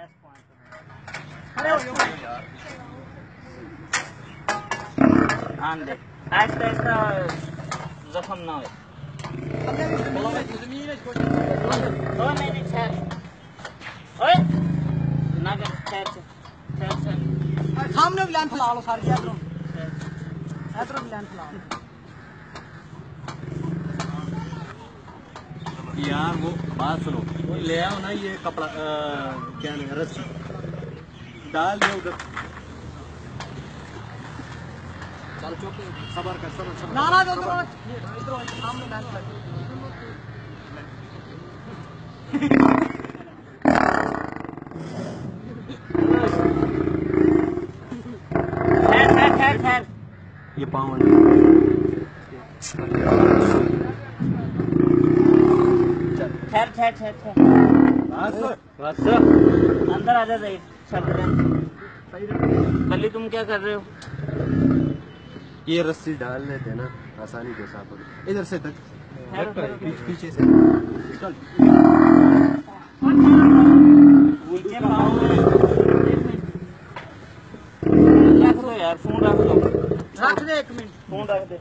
S point खड़े हो जाओ हाँ दे ऐसा ऐसा जख्म ना हो ओ नहीं नहीं ठहर ओए ना कर ठहर से ठहर से सामने भी लाइन फैला लो सारी इधरों इधरों भी लाइन फैला लो यार वो बात सुनो। ले आओ ना ये कपड़ा क्या नहीं रस्सी। डाल दे उधर। सबर कर सबर सबर। ना ना इधरों इधरों सामने ठहर ये पाँव ठहर ठहर ठहर ठहर। बस। अंदर आ जा बल्ली तुम क्या कर रहे हो? ये रस्सी डाल लेते ना आसानी के साथ इधर से तक। पीछे से। रख दे एक मिनट। फ़ोन रख दे।